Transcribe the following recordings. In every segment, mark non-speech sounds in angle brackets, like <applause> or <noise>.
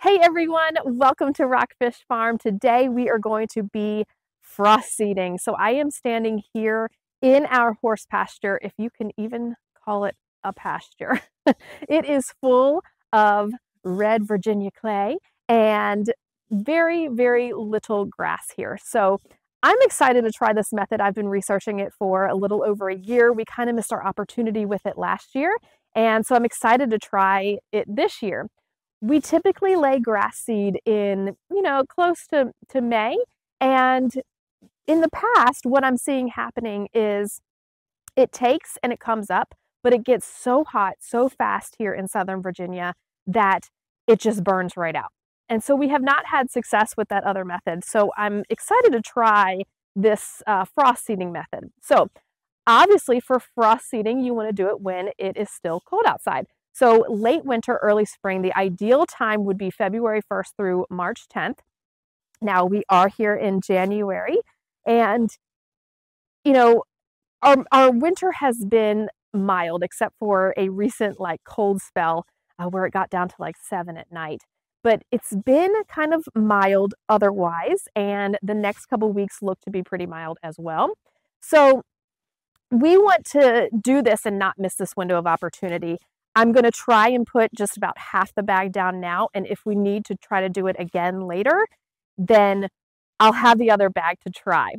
Hey everyone, welcome to Rockfish Farm. Today we are going to be frost seeding. So I am standing here in our horse pasture, if you can even call it a pasture. <laughs> it is full of red Virginia clay and very, very little grass here. So I'm excited to try this method. I've been researching it for a little over a year. We kind of missed our opportunity with it last year. And so I'm excited to try it this year. We typically lay grass seed in, you know, close to, to May. And in the past, what I'm seeing happening is it takes and it comes up, but it gets so hot so fast here in Southern Virginia that it just burns right out. And so we have not had success with that other method. So I'm excited to try this uh, frost seeding method. So obviously for frost seeding, you want to do it when it is still cold outside. So late winter, early spring, the ideal time would be February 1st through March 10th. Now we are here in January and, you know, our, our winter has been mild except for a recent like cold spell uh, where it got down to like seven at night. But it's been kind of mild otherwise, and the next couple weeks look to be pretty mild as well. So we want to do this and not miss this window of opportunity. I'm going to try and put just about half the bag down now. And if we need to try to do it again later, then I'll have the other bag to try.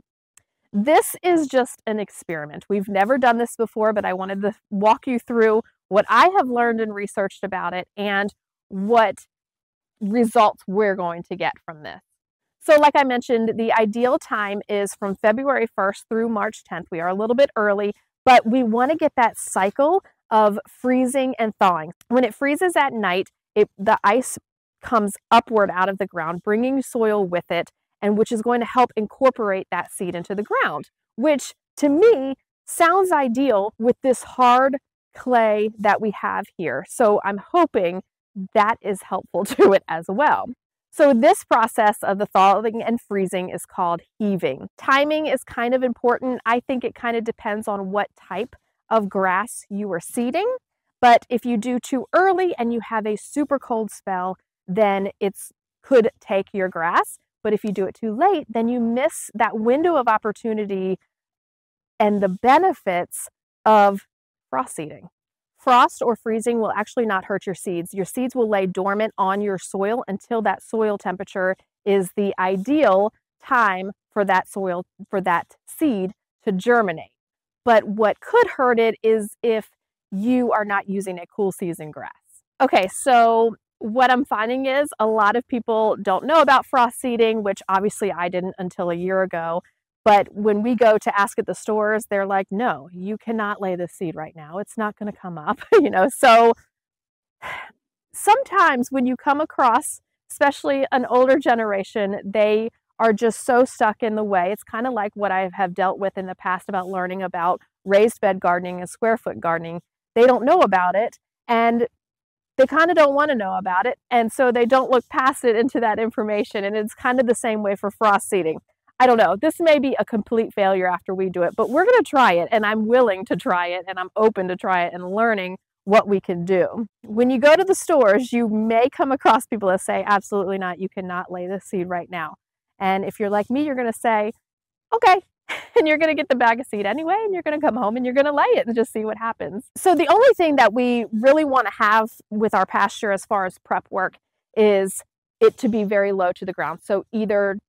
This is just an experiment. We've never done this before, but I wanted to walk you through what I have learned and researched about it and what results we're going to get from this. So like I mentioned, the ideal time is from February 1st through March 10th. We are a little bit early, but we want to get that cycle of freezing and thawing. When it freezes at night, it, the ice comes upward out of the ground, bringing soil with it, and which is going to help incorporate that seed into the ground, which to me sounds ideal with this hard clay that we have here. So I'm hoping that is helpful <laughs> to it as well. So this process of the thawing and freezing is called heaving. Timing is kind of important. I think it kind of depends on what type of grass you are seeding. But if you do too early and you have a super cold spell, then it's could take your grass. But if you do it too late, then you miss that window of opportunity and the benefits of frost seeding. Frost or freezing will actually not hurt your seeds. Your seeds will lay dormant on your soil until that soil temperature is the ideal time for that soil, for that seed to germinate. But what could hurt it is if you are not using a cool season grass. Okay, so what I'm finding is a lot of people don't know about frost seeding, which obviously I didn't until a year ago. But when we go to ask at the stores, they're like, no, you cannot lay this seed right now. It's not going to come up, <laughs> you know. So <sighs> sometimes when you come across, especially an older generation, they are just so stuck in the way. It's kind of like what I have dealt with in the past about learning about raised bed gardening and square foot gardening. They don't know about it and they kind of don't want to know about it. And so they don't look past it into that information. And it's kind of the same way for frost seeding. I don't know. This may be a complete failure after we do it, but we're going to try it and I'm willing to try it and I'm open to try it and learning what we can do. When you go to the stores, you may come across people that say, absolutely not, you cannot lay this seed right now. And if you're like me, you're going to say, okay. <laughs> And you're going to get the bag of seed anyway, and you're going to come home and you're going to lay it and just see what happens. So, the only thing that we really want to have with our pasture as far as prep work is it to be very low to the ground. So, either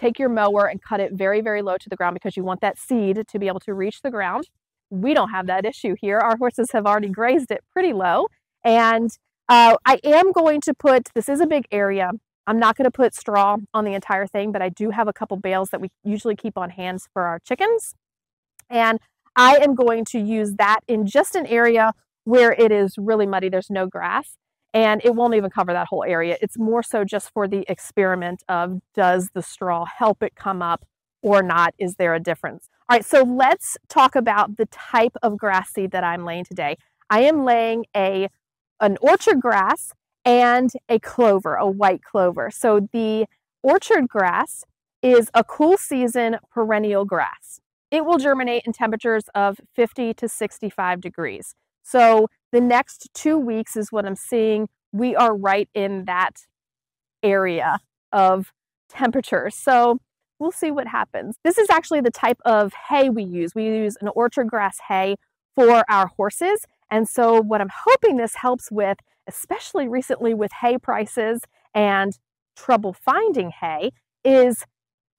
take your mower and cut it very, very low to the ground because you want that seed to be able to reach the ground. We don't have that issue here. Our horses have already grazed it pretty low. And uh, I am going to put, this is a big area. I'm not going to put straw on the entire thing, but I do have a couple bales that we usually keep on hands for our chickens. And I am going to use that in just an area where it is really muddy. There's no grass and it won't even cover that whole area. It's more so just for the experiment of does the straw help it come up or not? Is there a difference? All right, so let's talk about the type of grass seed that I'm laying today. I am laying a an orchard grass and a clover, a white clover. So the orchard grass is a cool season perennial grass. It will germinate in temperatures of 50 to 65 degrees. So the next two weeks is what I'm seeing. We are right in that area of temperature. So we'll see what happens. This is actually the type of hay we use. We use an orchard grass hay for our horses. And so what I'm hoping this helps with, especially recently with hay prices and trouble finding hay, is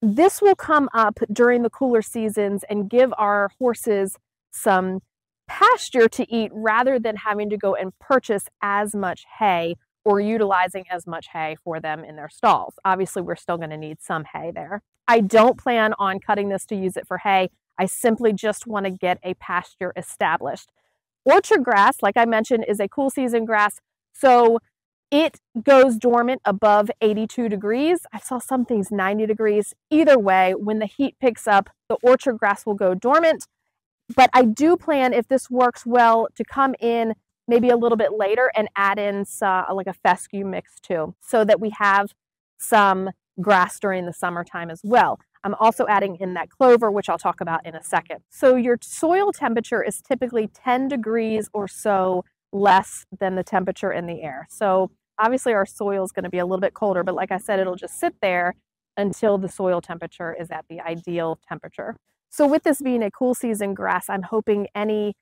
this will come up during the cooler seasons and give our horses some pasture to eat rather than having to go and purchase as much hay or utilizing as much hay for them in their stalls. Obviously, we're still going to need some hay there. I don't plan on cutting this to use it for hay. I simply just want to get a pasture established. Orchard grass, like I mentioned, is a cool season grass. So it goes dormant above 82 degrees. I saw some things 90 degrees. Either way, when the heat picks up, the orchard grass will go dormant. But I do plan, if this works well, to come in maybe a little bit later and add in some, uh, like a fescue mix too, so that we have some grass during the summertime as well. I'm also adding in that clover, which I'll talk about in a second. So your soil temperature is typically 10 degrees or so less than the temperature in the air. So obviously our soil is going to be a little bit colder, but like I said, it'll just sit there until the soil temperature is at the ideal temperature. So with this being a cool season grass, I'm hoping any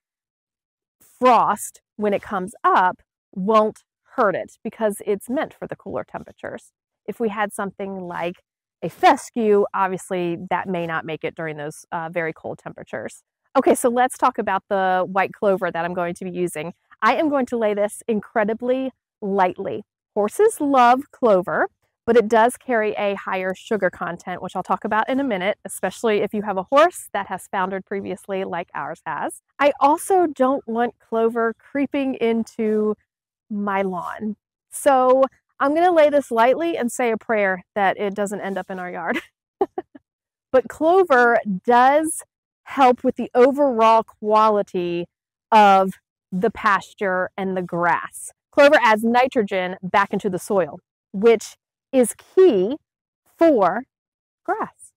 frost when it comes up won't hurt it because it's meant for the cooler temperatures. If we had something like a fescue, obviously that may not make it during those uh, very cold temperatures. Okay, so let's talk about the white clover that I'm going to be using. I am going to lay this incredibly lightly. Horses love clover, but it does carry a higher sugar content, which I'll talk about in a minute, especially if you have a horse that has foundered previously like ours has. I also don't want clover creeping into my lawn. So I'm going to lay this lightly and say a prayer that it doesn't end up in our yard. <laughs> but clover does help with the overall quality of the pasture and the grass. Clover adds nitrogen back into the soil, which is key for grass.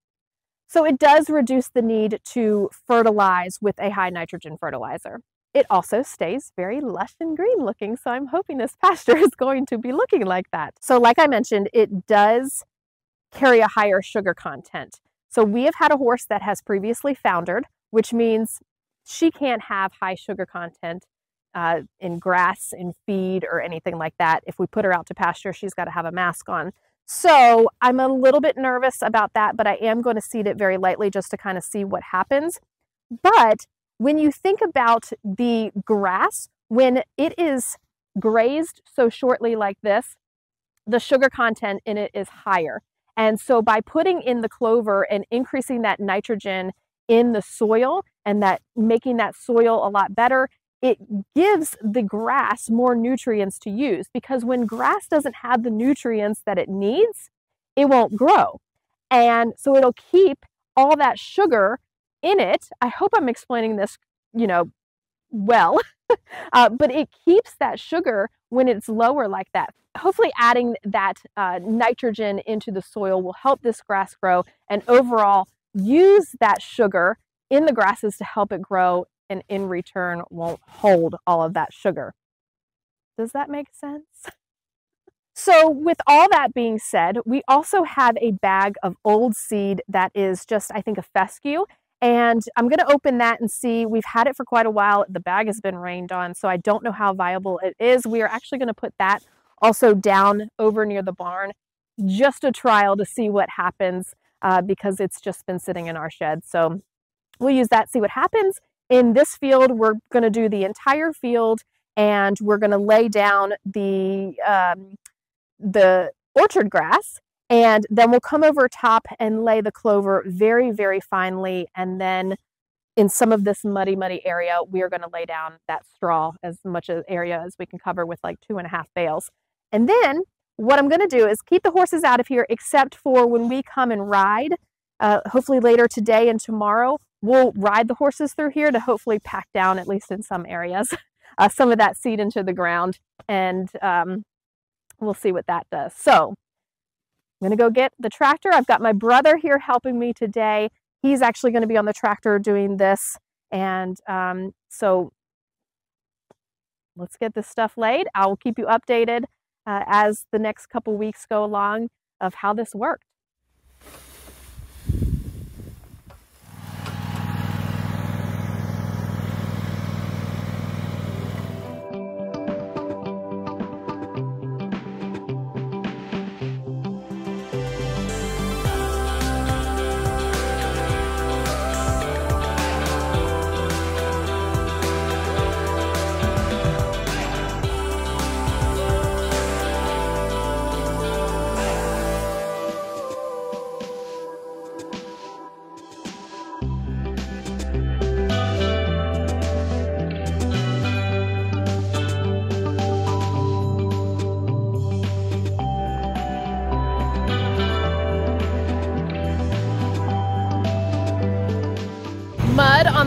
So it does reduce the need to fertilize with a high nitrogen fertilizer. It also stays very lush and green looking, so I'm hoping this <laughs> pasture is going to be looking like that. So like I mentioned, it does carry a higher sugar content. So we have had a horse that has previously foundered, which means she can't have high sugar content uh, in grass, in feed, or anything like that. If we put her out to pasture, she's got to have a mask on. So I'm a little bit nervous about that, but I am going to seed it very lightly just to kind of see what happens. But when you think about the grass, when it is grazed so shortly like this, the sugar content in it is higher. And so by putting in the clover and increasing that nitrogen in the soil and that making that soil a lot better, it gives the grass more nutrients to use because when grass doesn't have the nutrients that it needs, it won't grow. And so it'll keep all that sugar in it. I hope I'm explaining this, you know, well, <laughs> uh, but it keeps that sugar when it's lower like that. Hopefully, adding that uh, nitrogen into the soil will help this grass grow and overall use that sugar in the grasses to help it grow and in return won't hold all of that sugar. Does that make sense? So with all that being said, we also have a bag of old seed that is just, I think, a fescue. And I'm going to open that and see. We've had it for quite a while. The bag has been rained on, so I don't know how viable it is. We are actually going to put that also down over near the barn, just a trial to see what happens uh, because it's just been sitting in our shed. So we'll use that, see what happens. In this field, we're going to do the entire field and we're going to lay down the, um, the orchard grass and then we'll come over top and lay the clover very, very finely. And then in some of this muddy, muddy area, we are going to lay down that straw as much area as we can cover with like two and a half bales. And then what I'm going to do is keep the horses out of here except for when we come and ride, uh, hopefully later today and tomorrow, we'll ride the horses through here to hopefully pack down, at least in some areas, <laughs> uh, some of that seed into the ground. And um, we'll see what that does. So I'm going to go get the tractor. I've got my brother here helping me today. He's actually going to be on the tractor doing this. And um, so let's get this stuff laid. I will keep you updated uh, as the next couple weeks go along of how this worked.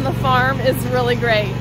The farm is really great.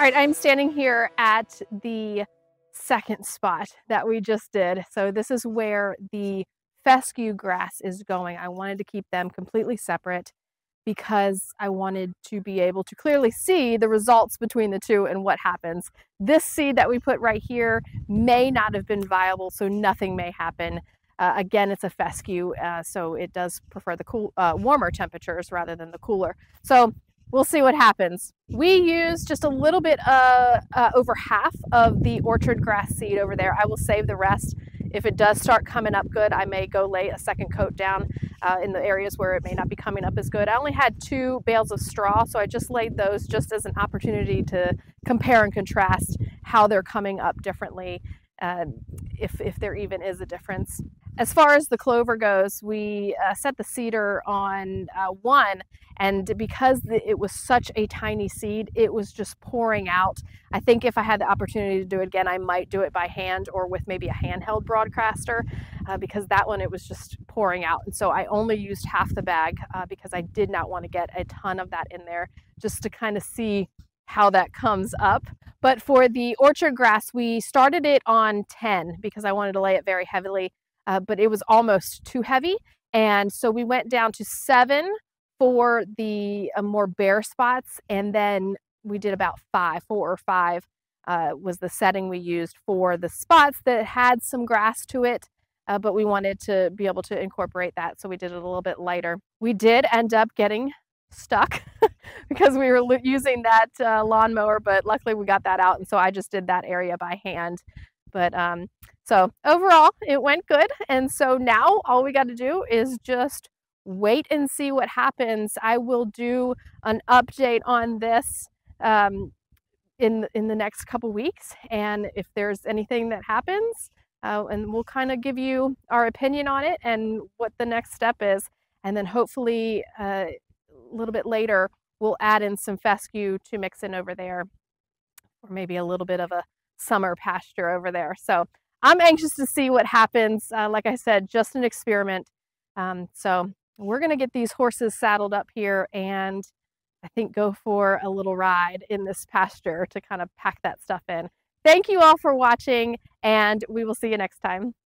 All right, I'm standing here at the second spot that we just did. So this is where the fescue grass is going. I wanted to keep them completely separate because I wanted to be able to clearly see the results between the two and what happens. This seed that we put right here may not have been viable, so nothing may happen. Uh, again, it's a fescue, uh, so it does prefer the cool, uh, warmer temperatures rather than the cooler. So we'll see what happens. We use just a little bit uh, uh, over half of the orchard grass seed over there. I will save the rest. If it does start coming up good, I may go lay a second coat down uh, in the areas where it may not be coming up as good. I only had two bales of straw, so I just laid those just as an opportunity to compare and contrast how they're coming up differently, if, if there even is a difference. As far as the clover goes, we uh, set the seeder on uh, one, and because the, it was such a tiny seed, it was just pouring out. I think if I had the opportunity to do it again, I might do it by hand or with maybe a handheld broadcaster, uh, because that one it was just pouring out. And so I only used half the bag uh, because I did not want to get a ton of that in there, just to kind of see how that comes up. But for the orchard grass, we started it on 10 because I wanted to lay it very heavily uh, but it was almost too heavy. And so we went down to seven for the uh, more bare spots. And then we did about five, four or five uh, was the setting we used for the spots that had some grass to it. Uh, but we wanted to be able to incorporate that. So we did it a little bit lighter. We did end up getting stuck <laughs> because we were using that uh, lawnmower, but luckily we got that out. And so I just did that area by hand. But um, so overall, it went good. And so now all we got to do is just wait and see what happens. I will do an update on this um, in, in the next couple weeks. And if there's anything that happens, uh, and we'll kind of give you our opinion on it and what the next step is. And then hopefully uh, a little bit later, we'll add in some fescue to mix in over there, or maybe a little bit of a summer pasture over there. So I'm anxious to see what happens. Uh, like I said, just an experiment. Um, so we're going to get these horses saddled up here and I think go for a little ride in this pasture to kind of pack that stuff in. Thank you all for watching and we will see you next time.